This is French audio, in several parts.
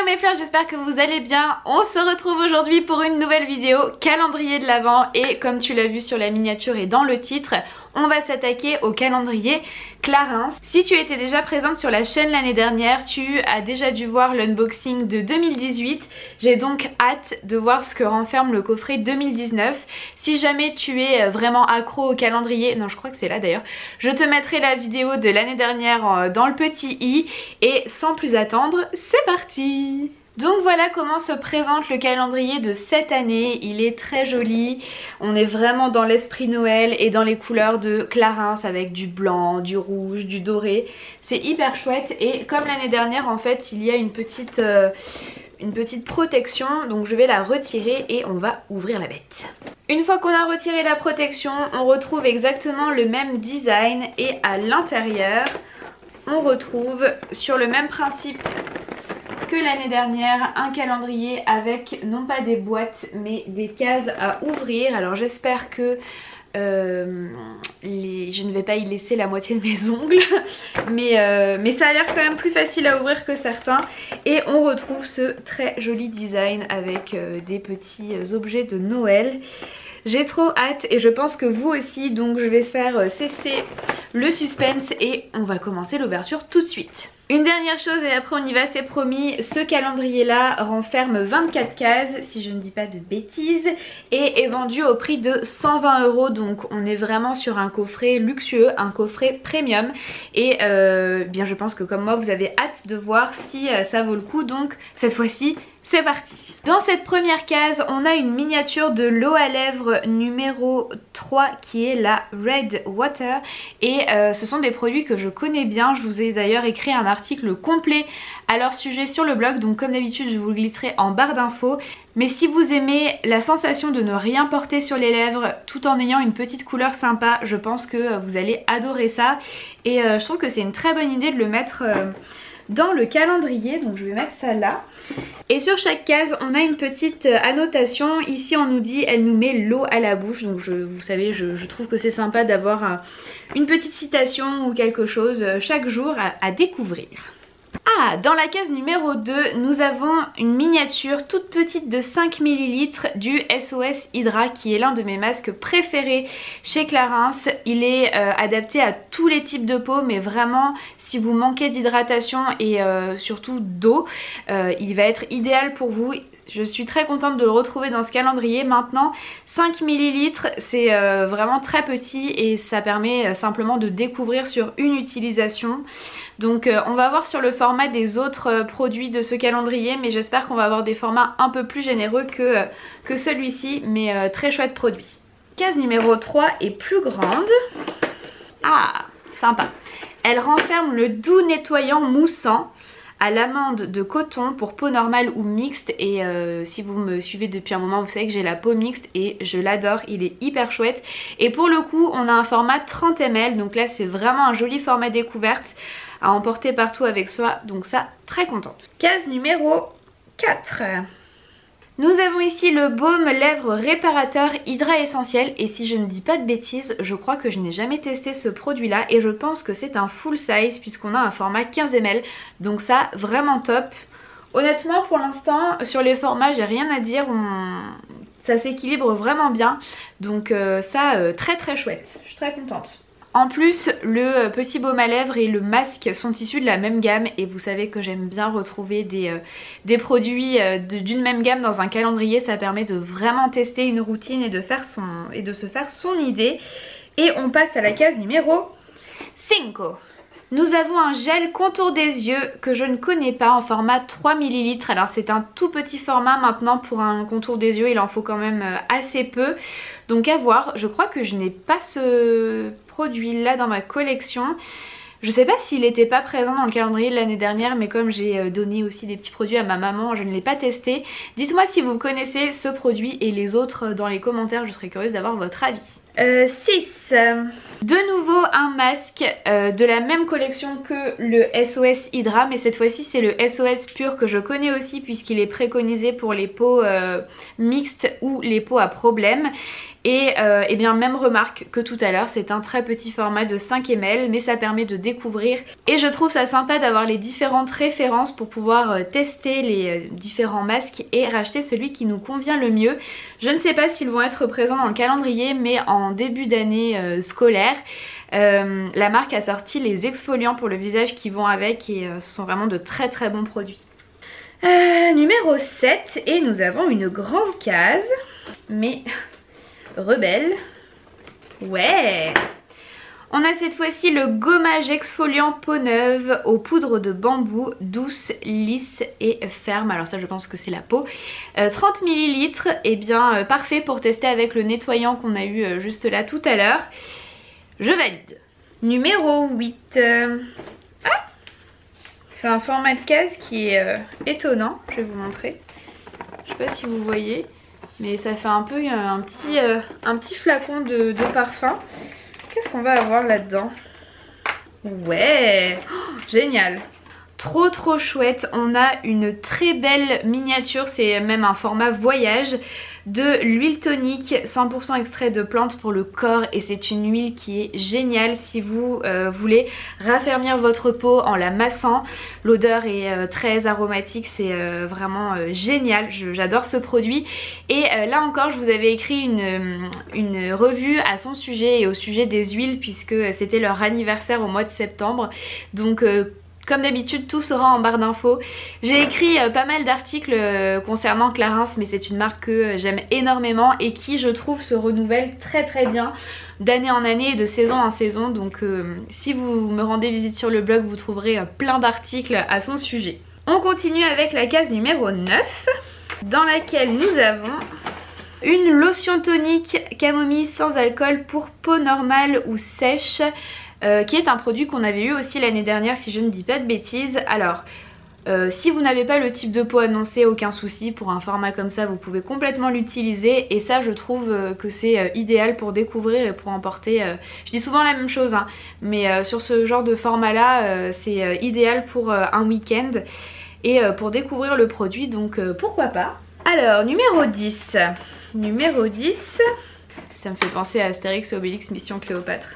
Hello mes fleurs, j'espère que vous allez bien. On se retrouve aujourd'hui pour une nouvelle vidéo calendrier de l'Avent et comme tu l'as vu sur la miniature et dans le titre, on va s'attaquer au calendrier Clarins. Si tu étais déjà présente sur la chaîne l'année dernière, tu as déjà dû voir l'unboxing de 2018. J'ai donc hâte de voir ce que renferme le coffret 2019. Si jamais tu es vraiment accro au calendrier, non je crois que c'est là d'ailleurs, je te mettrai la vidéo de l'année dernière euh, dans le petit i et sans plus attendre, c'est parti donc voilà comment se présente le calendrier de cette année, il est très joli, on est vraiment dans l'esprit Noël et dans les couleurs de Clarins avec du blanc, du rouge, du doré, c'est hyper chouette. Et comme l'année dernière en fait il y a une petite, euh, une petite protection. Donc je vais la retirer et on va ouvrir la bête. Une fois qu'on a retiré la protection on retrouve exactement le même design. Et à l'intérieur on retrouve sur le même principe l'année dernière un calendrier avec non pas des boîtes mais des cases à ouvrir. Alors j'espère que euh, je ne vais pas y laisser la moitié de mes ongles mais, euh, mais ça a l'air quand même plus facile à ouvrir que certains. Et on retrouve ce très joli design avec euh, des petits objets de Noël. J'ai trop hâte et je pense que vous aussi. Donc je vais faire cesser le suspense et on va commencer l'ouverture tout de suite une dernière chose et après on y va, c'est promis, ce calendrier là renferme 24 cases si je ne dis pas de bêtises et est vendu au prix de 120 euros. Donc on est vraiment sur un coffret luxueux, un coffret premium. Et euh, bien je pense que comme moi vous avez hâte de voir si euh, ça vaut le coup. Donc cette fois-ci c'est parti Dans cette première case, on a une miniature de l'eau à lèvres numéro 3 qui est la Red Water et euh, ce sont des produits que je connais bien. Je vous ai d'ailleurs écrit un article complet à leur sujet sur le blog donc comme d'habitude je vous le glisserai en barre d'infos. Mais si vous aimez la sensation de ne rien porter sur les lèvres tout en ayant une petite couleur sympa, je pense que vous allez adorer ça et euh, je trouve que c'est une très bonne idée de le mettre... Euh, dans le calendrier. Donc je vais mettre ça là. Et sur chaque case, on a une petite euh, annotation. Ici, on nous dit, elle nous met l'eau à la bouche. Donc vous savez, je, trouve que c'est sympa d'avoir une petite citation ou quelque chose euh, chaque jour à découvrir. Ah, dans la case numéro 2, nous avons une miniature toute petite de 5 ml du SOS Hydra qui est l'un de mes masques préférés chez Clarins. Il est euh, adapté à tous les types de peau mais vraiment si vous manquez d'hydratation et euh, surtout d'eau, euh, il va être idéal pour vous. Je suis très contente de le retrouver dans ce calendrier. Maintenant, 5 ml, c'est vraiment très petit et ça permet simplement de découvrir sur une utilisation. Donc euh, on va voir sur le format des autres euh, produits de ce calendrier mais j'espère qu'on va avoir des formats un peu plus généreux que, euh, que celui-ci mais très chouette produit. Case numéro 3 est plus grande. Ah, sympa. Elle renferme le doux nettoyant moussant à l'amande de coton pour peau normale ou mixte et si vous me suivez depuis un moment vous savez que j'ai la peau mixte et je l'adore, il est hyper chouette et pour le coup on a un format 30 ml donc là c'est vraiment un joli format découverte à emporter partout avec soi. Donc ça, très contente. Case numéro 4. Nous avons ici le baume lèvres réparateur Hydra Essentiel et si je ne dis pas de bêtises, je crois que je n'ai jamais testé ce produit là et je pense que c'est un full size puisqu'on a un format 15 ml donc ça vraiment top. Honnêtement pour l'instant sur les formats j'ai rien à dire, ça s'équilibre vraiment bien donc euh, ça euh, très très chouette, je suis très contente. En plus, le petit baume à lèvres et le masque sont issus de la même gamme et vous savez que j'aime bien retrouver des, euh, produits euh, d'une même gamme dans un calendrier. Ça permet de vraiment tester une routine et de, faire son, et de se faire son idée. Et on passe à la case numéro 5. Nous avons un gel contour des yeux que je ne connais pas en format 3 ml. Alors c'est un tout petit format maintenant pour un contour des yeux, il en faut quand même euh, assez peu. Donc à voir, je crois que je n'ai pas ce produit là dans ma collection. Je sais pas s'il n'était pas présent dans le calendrier l'année dernière mais comme j'ai euh, donné aussi des petits produits à ma maman je ne l'ai pas testé. Dites-moi si vous connaissez ce produit et les autres dans les commentaires je serais curieuse d'avoir votre avis. 6. Euh, De nouveau un masque euh, de la même collection que le SOS Hydra mais cette fois-ci c'est le SOS pur que je connais aussi puisqu'il est préconisé pour les peaux mixtes ou les peaux à problème et, euh, eh bien même remarque que tout à l'heure, c'est un très petit format de 5 ml mais ça permet de découvrir et je trouve ça sympa d'avoir les différentes références pour pouvoir euh, tester les euh, différents masques et racheter celui qui nous convient le mieux. Je ne sais pas s'ils vont être présents dans le calendrier mais en début d'année scolaire. la marque a sorti les exfoliants pour le visage qui vont avec et ce sont vraiment de très très bons produits. numéro 7 et nous avons une grande case mais rebelle. Ouais on a cette fois-ci le gommage exfoliant peau neuve aux poudres de bambou, douce, lisse et ferme. Alors ça je pense que c'est la peau. 30 euh, ml, et bien euh, parfait pour tester avec le nettoyant qu'on a eu euh, juste là tout à l'heure. Je valide. Numéro 8. Ah C'est un format de case qui est étonnant, je vais vous montrer. Je sais pas si vous voyez. Mais ça fait un peu euh, un petit, euh, un petit flacon de, parfum. Qu'est-ce qu'on va avoir là-dedans? Ouais! Oh, Génial Trop trop chouette, on a une très belle miniature, c'est même un format voyage de l'huile tonique 100% extrait de plantes pour le corps et c'est une huile qui est géniale si vous euh, voulez raffermir votre peau en la massant. L'odeur est euh, très aromatique, c'est euh, vraiment génial, j'adore ce produit. Et là encore je vous avais écrit une, une revue à son sujet et au sujet des huiles puisque c'était leur anniversaire au mois de septembre. Donc comme d'habitude, tout sera en barre d'infos. J'ai écrit euh, pas mal d'articles euh, concernant Clarins, mais c'est une marque que euh, j'aime énormément et qui, je trouve, se renouvelle très très bien d'année en année et de saison en saison. Donc si vous me rendez visite sur le blog, vous trouverez plein d'articles à son sujet. On continue avec la case numéro 9, dans laquelle nous avons une lotion tonique camomille sans alcool pour peau normale ou sèche euh, qui est un produit qu'on avait eu aussi l'année dernière si je ne dis pas de bêtises. Alors, euh, si vous n'avez pas le type de peau annoncé, aucun souci, pour un format comme ça vous pouvez complètement l'utiliser et ça je trouve euh, que c'est idéal pour découvrir et pour emporter, je dis souvent la même chose hein, mais sur ce genre de format là c'est idéal pour un week-end et pour découvrir le produit donc pourquoi pas. Alors numéro 10, numéro 10, ça me fait penser à Astérix et Obélix Mission Cléopâtre.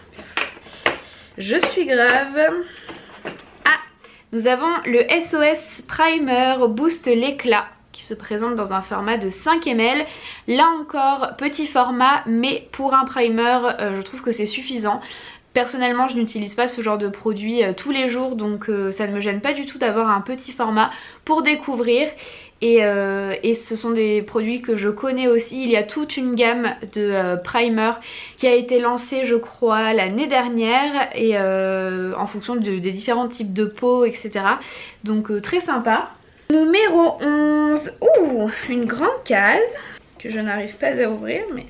Je suis grave. Ah, nous avons le SOS Primer Boost l'éclat qui se présente dans un format de 5 ml. Là encore, petit format, mais pour un primer, euh, je trouve que c'est suffisant. Personnellement, je n'utilise pas ce genre de produit euh, tous les jours, donc euh, ça ne me gêne pas du tout d'avoir un petit format pour découvrir. Euh, et, ce sont des produits que je connais aussi. Il y a toute une gamme de primer qui a été lancée je crois l'année dernière et en fonction des différents types de peau etc. Donc très sympa. Numéro 11. Ouh, une grande case que je n'arrive pas à ouvrir mais...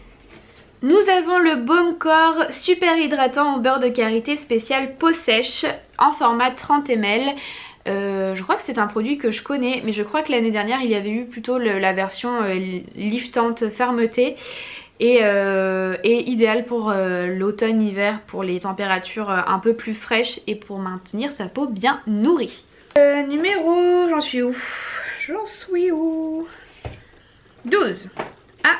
Nous avons le Baume Corps super hydratant au beurre de karité spécial peau sèche en format 30 ml. Euh, je crois que c'est un produit que je connais mais je crois que l'année dernière il y avait eu plutôt la version euh, liftante fermeté et, euh, idéal pour l'automne-hiver pour les températures un peu plus fraîches et pour maintenir sa peau bien nourrie. numéro, j'en suis où? J'en suis où? 12 Ah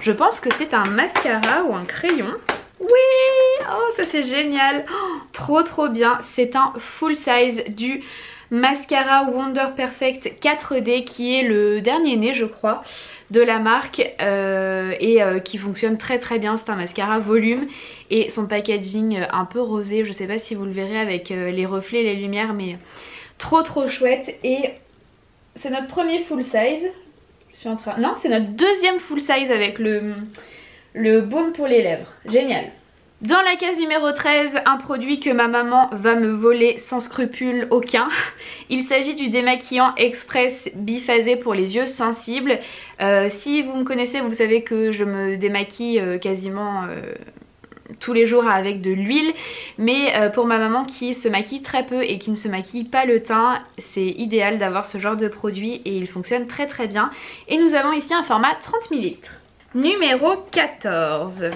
je pense que c'est un mascara ou un crayon. Oui Oh ça c'est génial oh, Trop trop bien C'est un full size du mascara Wonder Perfect 4D qui est le dernier né je crois de la marque euh, et euh, qui fonctionne très très bien. C'est un mascara volume et son packaging euh, un peu rosé. Je sais pas si vous le verrez avec les reflets, les lumières mais trop trop chouette et c'est notre premier full size. Je suis en train... Non, c'est notre deuxième full size avec le, le baume pour les lèvres. Génial. Dans la case numéro 13, un produit que ma maman va me voler sans scrupule aucun. Il s'agit du démaquillant express biphasé pour les yeux sensibles. Euh, si vous me connaissez, vous savez que je me démaquille euh, quasiment euh, tous les jours avec de l'huile. Mais pour ma maman qui se maquille très peu et qui ne se maquille pas le teint, c'est idéal d'avoir ce genre de produit et il fonctionne très très bien. Et nous avons ici un format 30 ml. Numéro 14.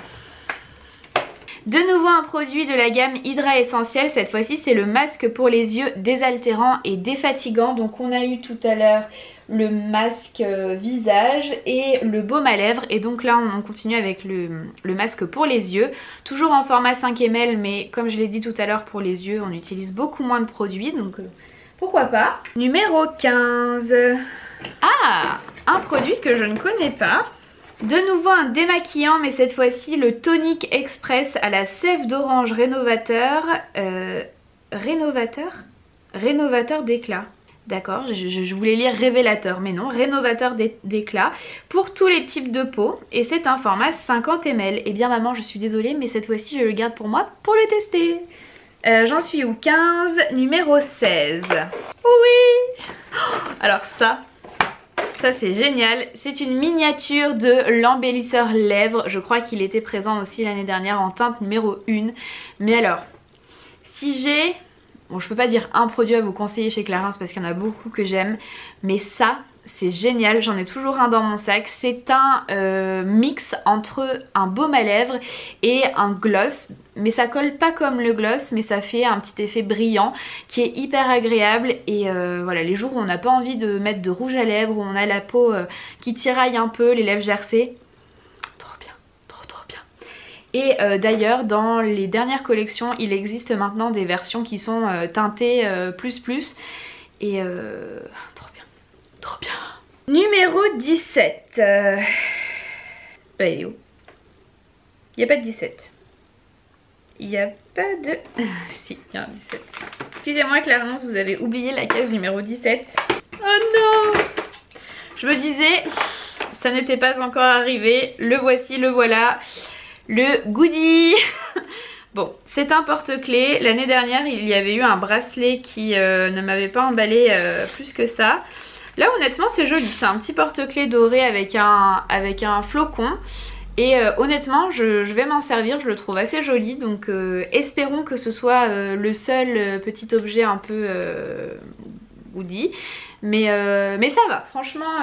De nouveau un produit de la gamme Hydra Essentiel, cette fois-ci c'est le masque pour les yeux désaltérant et défatigant. Donc on a eu tout à l'heure le masque euh, visage et le baume à lèvres et donc là on continue avec le, masque pour les yeux. Toujours en format 5 ml mais comme je l'ai dit tout à l'heure pour les yeux on utilise beaucoup moins de produits. Donc euh, pourquoi pas? Numéro 15 ah! Un produit que je ne connais pas. De nouveau un démaquillant mais cette fois-ci le Tonic Express à la sève d'orange rénovateur euh, rénovateur? Rénovateur d'éclat D'accord, je, voulais lire révélateur, mais non, rénovateur d'éclat pour tous les types de peau et c'est un format 50 ml. Eh bien maman, je suis désolée, mais cette fois-ci je le garde pour moi pour le tester. Euh, j'en suis au 15, numéro 16. Oui Alors ça, ça c'est génial. C'est une miniature de l'embellisseur lèvres. Je crois qu'il était présent aussi l'année dernière en teinte numéro 1. Mais alors, si j'ai Bon, je peux pas dire un produit à vous conseiller chez Clarins parce qu'il y en a beaucoup que j'aime, mais ça, c'est génial, j'en ai toujours un dans mon sac. C'est un euh, mix entre un baume à lèvres et un gloss. Mais ça colle pas comme le gloss, mais ça fait un petit effet brillant qui est hyper agréable. Et euh, voilà, les jours où on n'a pas envie de mettre de rouge à lèvres, où on a la peau euh, qui tiraille un peu, les lèvres gercées, et euh, d'ailleurs dans les dernières collections il existe maintenant des versions qui sont euh, teintées euh, plus plus et trop bien, trop bien. Numéro 17. Bah il Il n'y a pas de 17. Il n'y a pas de... si, il y a un 17. Excusez-moi Clarence, vous avez oublié la case numéro 17. Oh non Je me disais, ça n'était pas encore arrivé. Le voici, le voilà le goodie Bon, c'est un porte-clés. L'année dernière, il y avait eu un bracelet qui euh, ne m'avait pas emballé euh, plus que ça. Là, honnêtement, c'est joli. C'est un petit porte-clés doré avec un, avec un flocon. Et euh, honnêtement, je, vais m'en servir. Je le trouve assez joli. Donc, espérons que ce soit le seul petit objet un peu goodie. Mais, ça va. Franchement,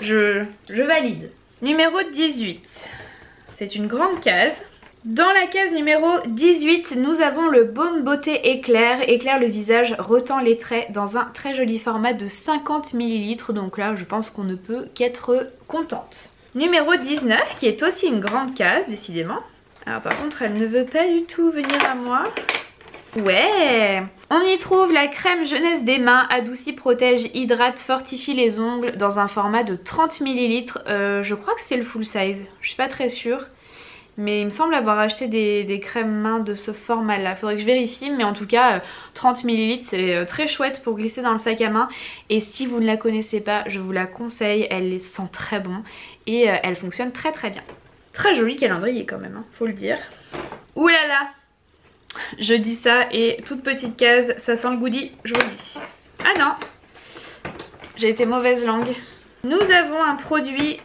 je valide. Numéro 18. C'est une grande case. Dans la case numéro 18, nous avons le Baume Beauté Éclair. Éclair le visage, retend les traits dans un très joli format de 50 ml. Donc là, je pense qu'on ne peut qu'être contente. Numéro 19, qui est aussi une grande case, décidément. Alors par contre, elle ne veut pas du tout venir à moi. Ouais On y trouve la crème jeunesse des mains, adoucit, protège, hydrate, fortifie les ongles dans un format de 30 ml. Euh, je crois que c'est le full size, je suis pas très sûre. Mais il me semble avoir acheté des, crèmes mains de ce format là. Faudrait que je vérifie mais en tout cas 30 euh, ml c'est euh, très chouette pour glisser dans le sac à main. Et si vous ne la connaissez pas je vous la conseille. Elle sent très bon et elle fonctionne très très bien. Très joli calendrier quand même, hein, faut le dire. Ouh là là je dis ça et toute petite case, ça sent le goodie, je vous le dis. Ah non J'ai été mauvaise langue. Nous avons un produit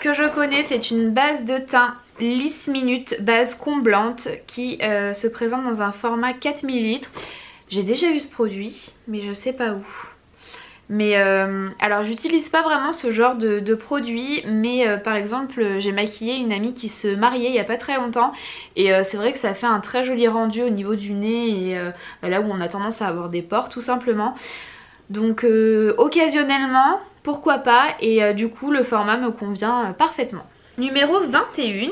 que je connais, c'est une base de teint Lisse Minute, base comblante qui euh, se présente dans un format 4 ml. J'ai déjà eu ce produit, mais je sais pas où. Mais euh, alors j'utilise pas vraiment ce genre de, produit mais euh, par exemple j'ai maquillé une amie qui se mariait il y a pas très longtemps et euh, c'est vrai que ça fait un très joli rendu au niveau du nez et bah, là où on a tendance à avoir des pores tout simplement. Donc occasionnellement pourquoi pas et du coup le format me convient parfaitement. Numéro 21.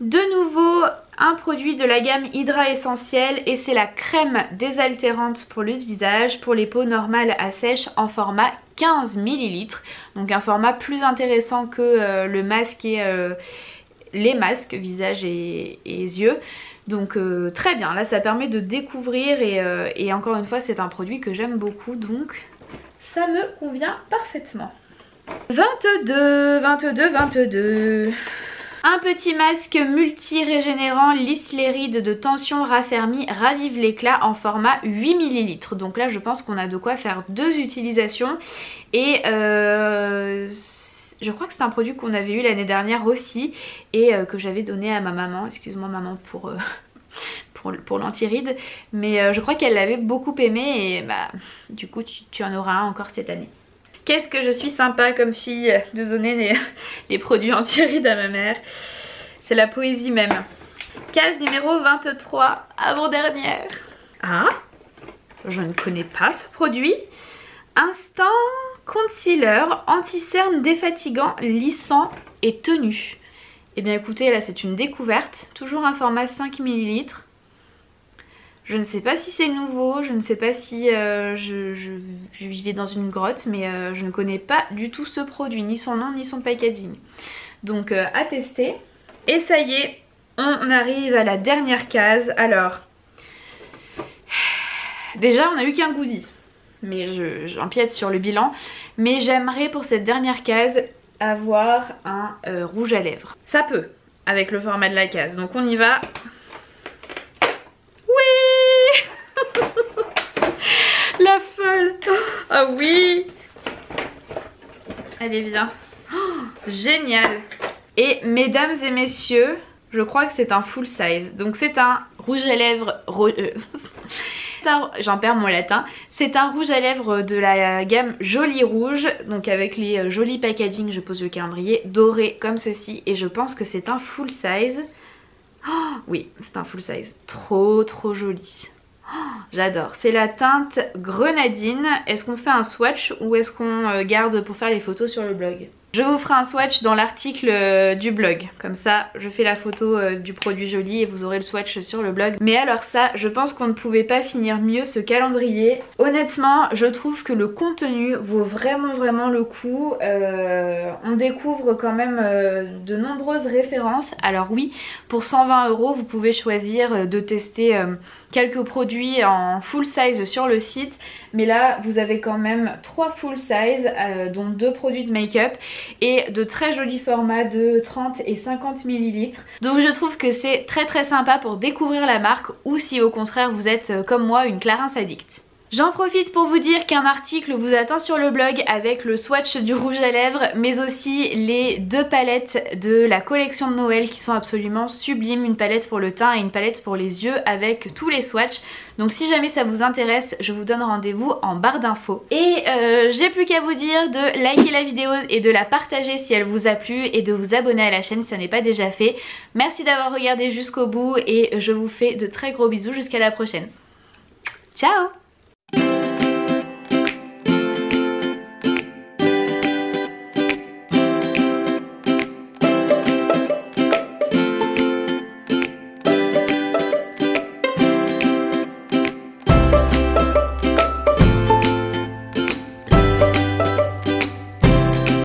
De nouveau un produit de la gamme Hydra Essentiel et c'est la crème désaltérante pour le visage pour les peaux normales à sèche en format 15 ml donc un format plus intéressant que euh, le masque et euh, les masques visage et, yeux. Donc euh, très bien. Là ça permet de découvrir et, et encore une fois c'est un produit que j'aime beaucoup. Donc ça me convient parfaitement. 22 22 22 un petit masque multi-régénérant lisse les rides de tension raffermi ravive l'éclat en format 8 ml. Donc là je pense qu'on a de quoi faire deux utilisations et euh, je crois que c'est un produit qu'on avait eu l'année dernière aussi et euh, que j'avais donné à ma maman, excuse-moi maman pour... Euh, pour, pour l'anti-ride mais je crois qu'elle l'avait beaucoup aimé et bah du coup tu, tu en auras un encore cette année. Qu'est-ce que je suis sympa comme fille de donner les, produits anti-rides à ma mère. c'est la poésie même. Case numéro 23, avant-dernière. Ah, je ne connais pas ce produit. Instant concealer, anti-cerne défatigant, lissant et tenu. Eh bien écoutez, là c'est une découverte, toujours un format 5 ml. Je ne sais pas si c'est nouveau, je ne sais pas si euh, je, vivais dans une grotte, mais euh, je ne connais pas du tout ce produit, ni son nom, ni son packaging. Donc euh, à tester. Et ça y est, on arrive à la dernière case. Alors, déjà on n'a eu qu'un goodie, mais j'empiète sur le bilan. Mais j'aimerais pour cette dernière case avoir un rouge à lèvres. Ça peut, avec le format de la case. Donc on y va. La folle Ah oui Allez viens oh, Génial Et mesdames et messieurs, je crois que c'est un full size. Donc c'est un rouge à lèvres... Euh, j'en perds mon latin. C'est un rouge à lèvres de la gamme Joli Rouge, donc avec les euh, jolis packaging, je pose le calendrier, doré comme ceci. Et je pense que c'est un full size. Oh, oui, c'est un full size. Trop trop joli. J'adore. C'est la teinte grenadine. Est-ce qu'on fait un swatch ou est-ce qu'on euh, garde pour faire les photos sur le blog? Je vous ferai un swatch dans l'article euh, du blog. Comme ça, je fais la photo euh, du produit joli et vous aurez le swatch sur le blog. Mais alors ça, je pense qu'on ne pouvait pas finir mieux ce calendrier. Honnêtement, je trouve que le contenu vaut vraiment vraiment le coup. On découvre quand même de nombreuses références. Alors oui, pour 120 euros, vous pouvez choisir de tester quelques produits en full size sur le site mais là vous avez quand même trois full size euh, dont deux produits de make-up et de très jolis formats de 30 et 50 ml donc je trouve que c'est très très sympa pour découvrir la marque ou si au contraire vous êtes euh, comme moi une Clarins addict. J'en profite pour vous dire qu'un article vous attend sur le blog avec le swatch du rouge à lèvres mais aussi les deux palettes de la collection de Noël qui sont absolument sublimes, une palette pour le teint et une palette pour les yeux avec tous les swatchs. Donc si jamais ça vous intéresse, je vous donne rendez-vous en barre d'infos. Et euh, j'ai plus qu'à vous dire de liker la vidéo et de la partager si elle vous a plu et de vous abonner à la chaîne si ça n'est pas déjà fait. Merci d'avoir regardé jusqu'au bout et je vous fais de très gros bisous jusqu'à la prochaine. Ciao